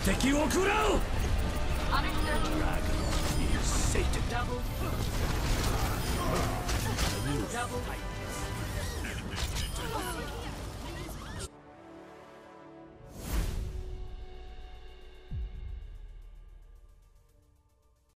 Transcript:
敵を食らう。